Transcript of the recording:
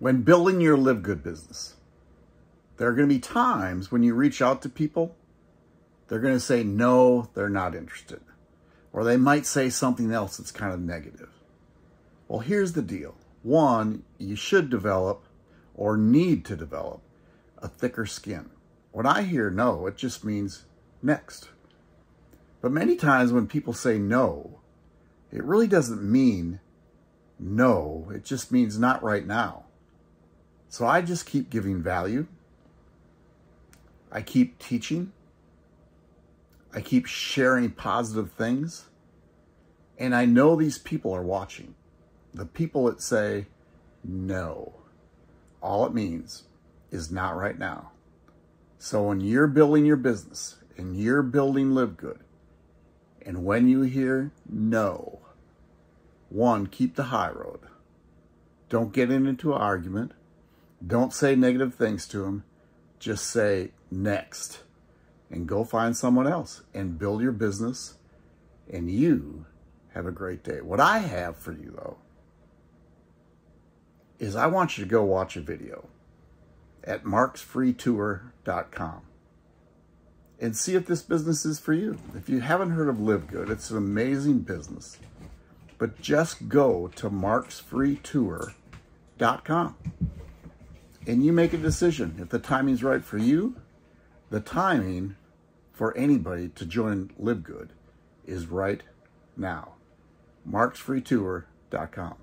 when building your Live Good business, there are going to be times when you reach out to people, they're going to say, no, they're not interested. Or they might say something else that's kind of negative. Well, here's the deal. One, you should develop or need to develop a thicker skin. When I hear no, it just means next. But many times when people say no, it really doesn't mean no. It just means not right now. So I just keep giving value. I keep teaching. I keep sharing positive things. And I know these people are watching. The people that say no, all it means is not right now. So when you're building your business and you're building Live Good, and when you hear no, one, keep the high road. Don't get into an argument. Don't say negative things to them. Just say next and go find someone else and build your business and you have a great day. What I have for you though is I want you to go watch a video at marksfreetour.com and see if this business is for you. If you haven't heard of Live Good, it's an amazing business. But just go to marksfreetour.com and you make a decision. If the timing's right for you, the timing for anybody to join Live Good is right now. marksfreetour.com.